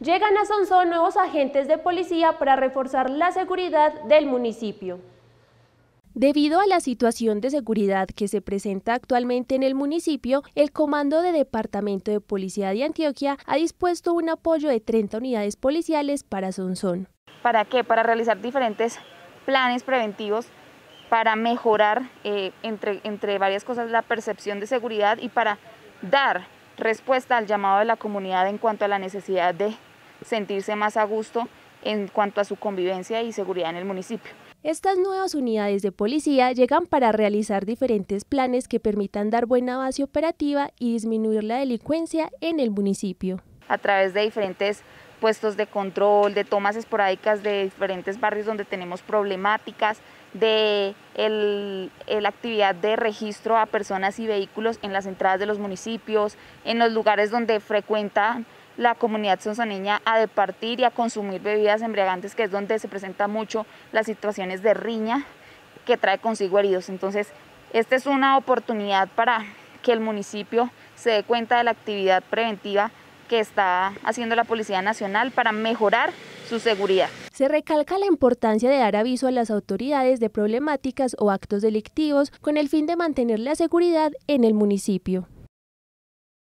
Llegan a Sonsón nuevos agentes de policía para reforzar la seguridad del municipio. Debido a la situación de seguridad que se presenta actualmente en el municipio, el Comando de Departamento de Policía de Antioquia ha dispuesto un apoyo de 30 unidades policiales para Sonsón. ¿Para qué? Para realizar diferentes planes preventivos para mejorar, eh, entre, entre varias cosas, la percepción de seguridad y para dar respuesta al llamado de la comunidad en cuanto a la necesidad de sentirse más a gusto en cuanto a su convivencia y seguridad en el municipio. Estas nuevas unidades de policía llegan para realizar diferentes planes que permitan dar buena base operativa y disminuir la delincuencia en el municipio. A través de diferentes puestos de control, de tomas esporádicas de diferentes barrios donde tenemos problemáticas, de la actividad de registro a personas y vehículos en las entradas de los municipios, en los lugares donde frecuenta la comunidad sonsoneña a departir y a consumir bebidas embriagantes, que es donde se presenta mucho las situaciones de riña que trae consigo heridos. Entonces, esta es una oportunidad para que el municipio se dé cuenta de la actividad preventiva que está haciendo la Policía Nacional para mejorar su seguridad. Se recalca la importancia de dar aviso a las autoridades de problemáticas o actos delictivos con el fin de mantener la seguridad en el municipio.